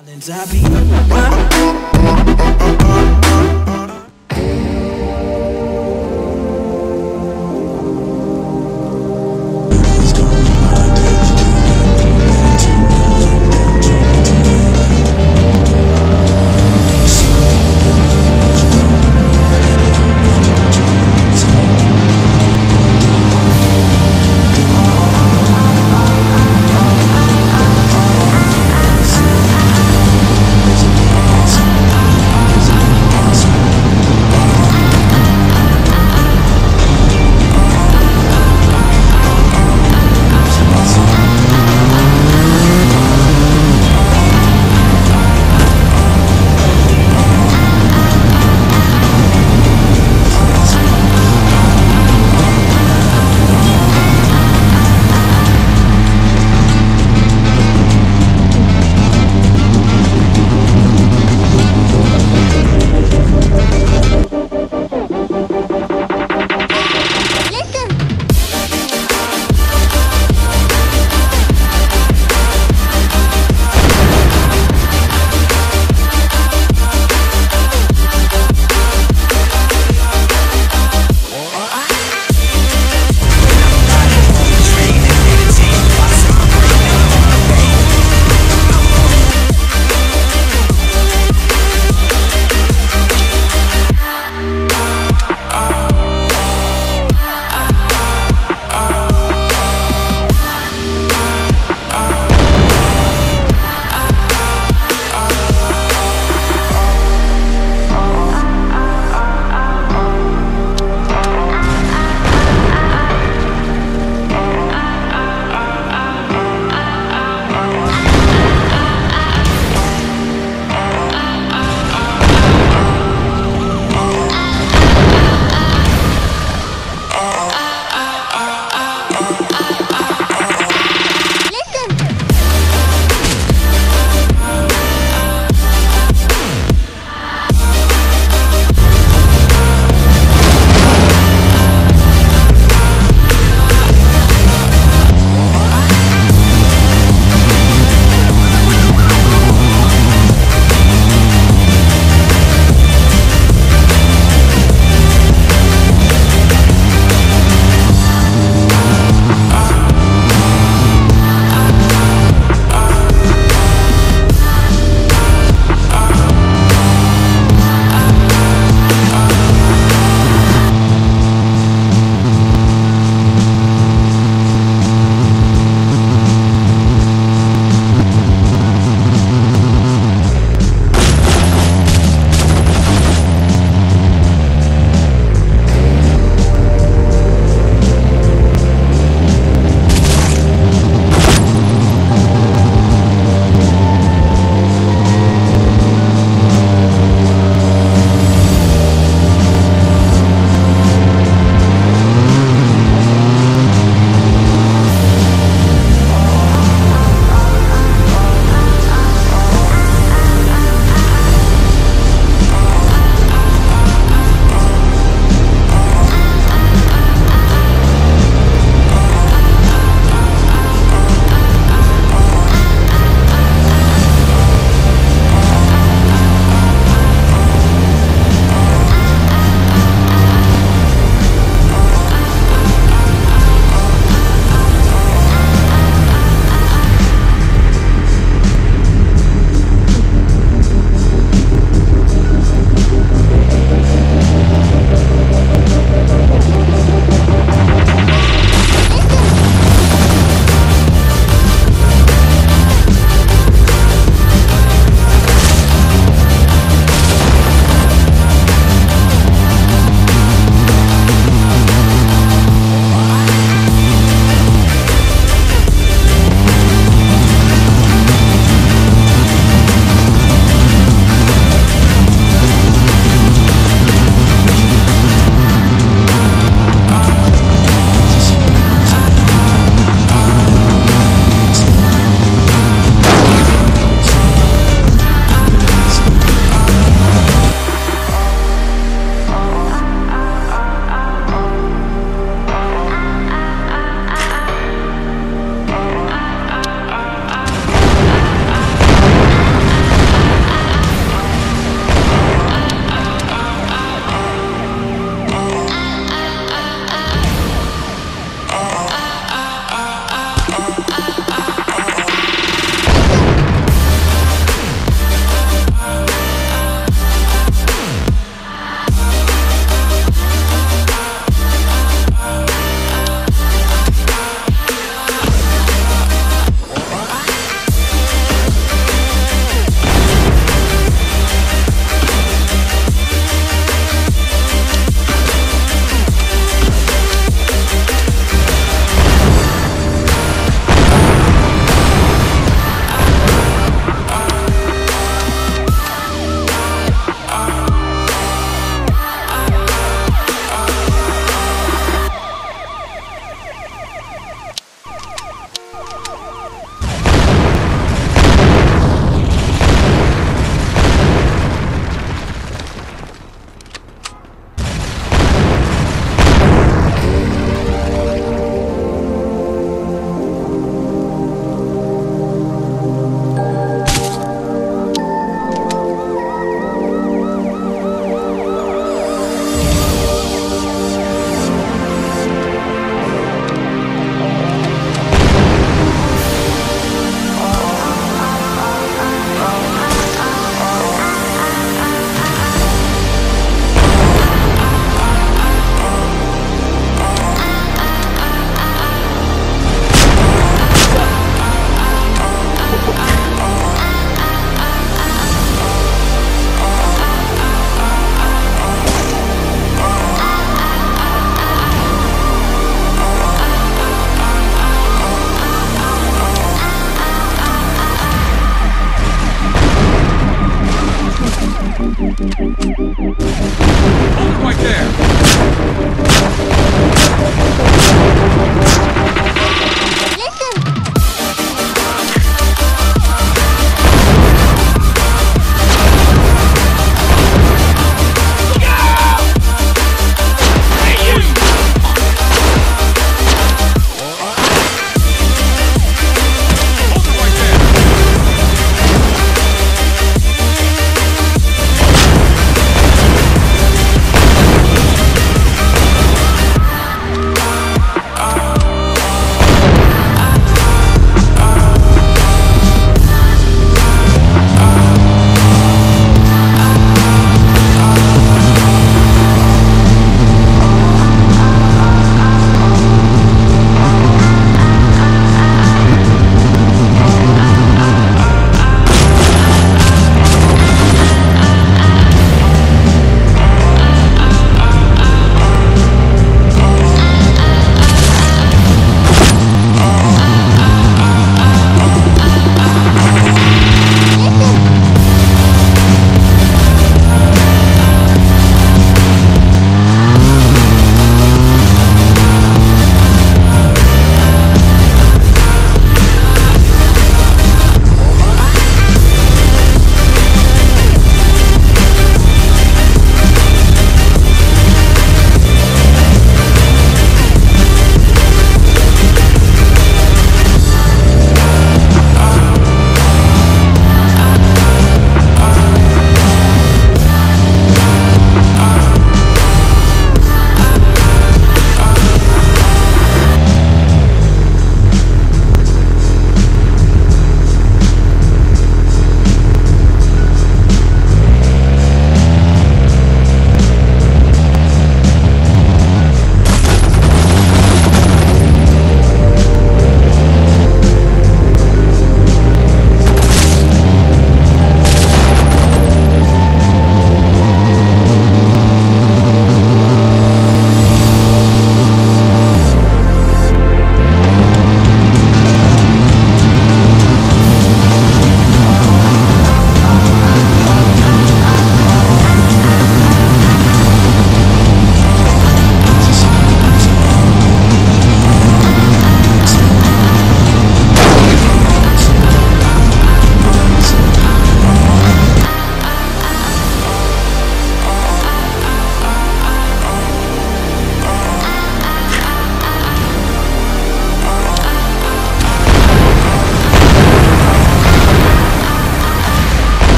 Islands, I be-